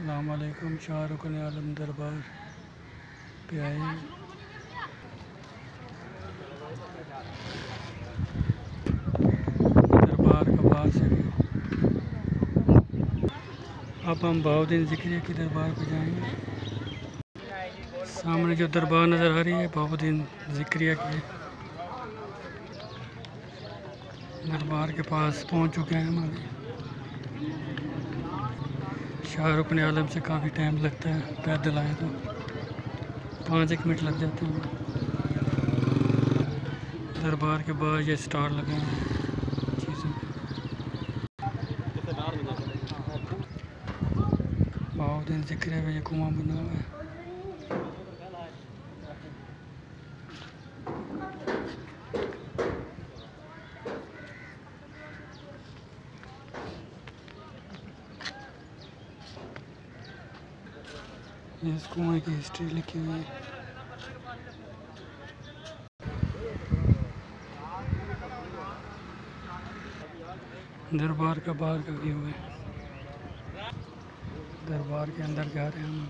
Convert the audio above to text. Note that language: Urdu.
السلام علیکم، شاہ رکن عالم دربار پہ آئے۔ دربار کا باہر سے اب ہم بہاؤدین ذکریہ کی دربار پہ جائیں۔ گے سامنے جو دربار نظر آ رہی ہے بہاؤدین ذکریہ کی دربار کے پاس پہنچ چکے ہیں ہم۔ ابھی شاہ اپنے عالم سے کافی ٹائم لگتا ہے، پیدل آئے تو۔ پانچ ایک منٹ لگ جاتے ہیں۔ دربار کے بعد یہ اسٹار لگے ہیں۔ چیزیں۔ بہاؤدین ذکر ہے، یہ کنواں بنا ہوا ہے۔ یہ اس کنویں کی ہسٹری لکھی ہوئی ہے۔ دربار کا باہر کا ویو ہے دربار کے اندر جا رہے ہیں ہم۔